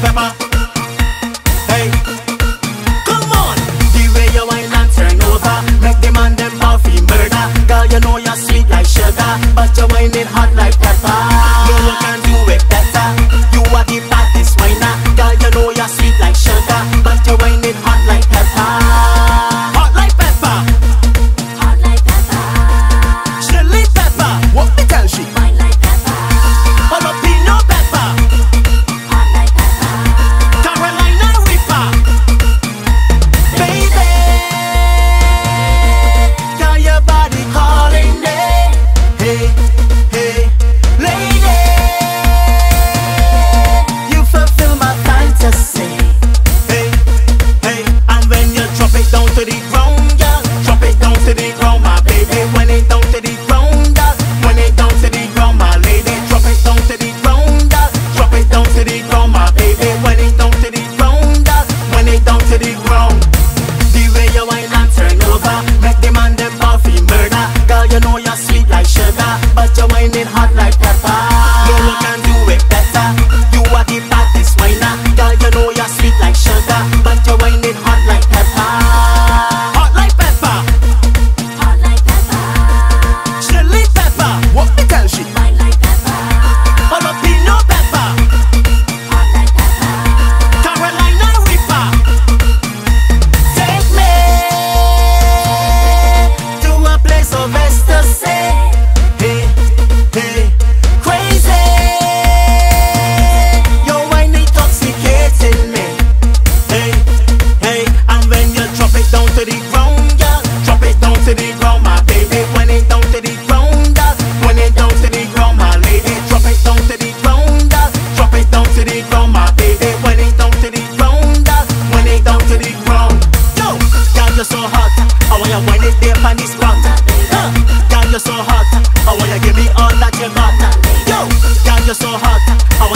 pepper. Hey, come on. The way you wine and turn over, make the man them murder. Girl, you know you're sweet like sugar, but you're hot like. to be grown.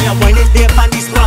and wine it there on this one.